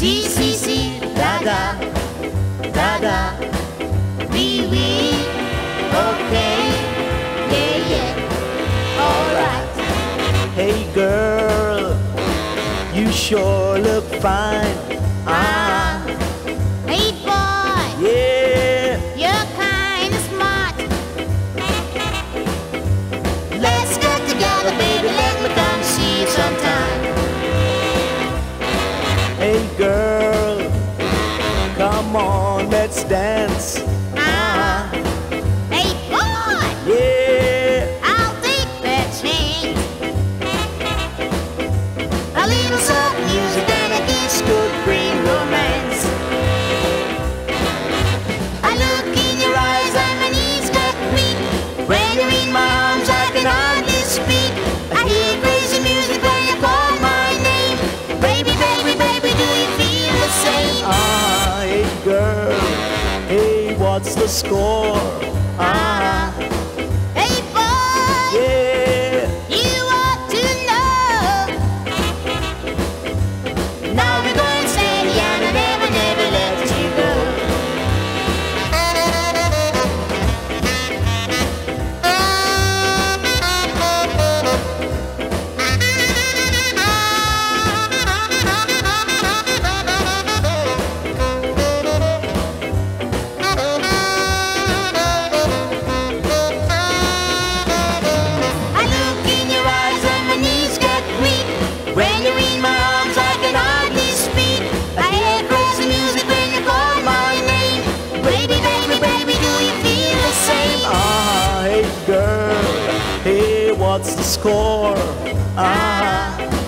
Si, si, si, da, da, da, da, oui, oui, okay, yeah, yeah, alright. Hey girl, you sure look fine. let's dance. what's the score? Ah. what's the score? Ah.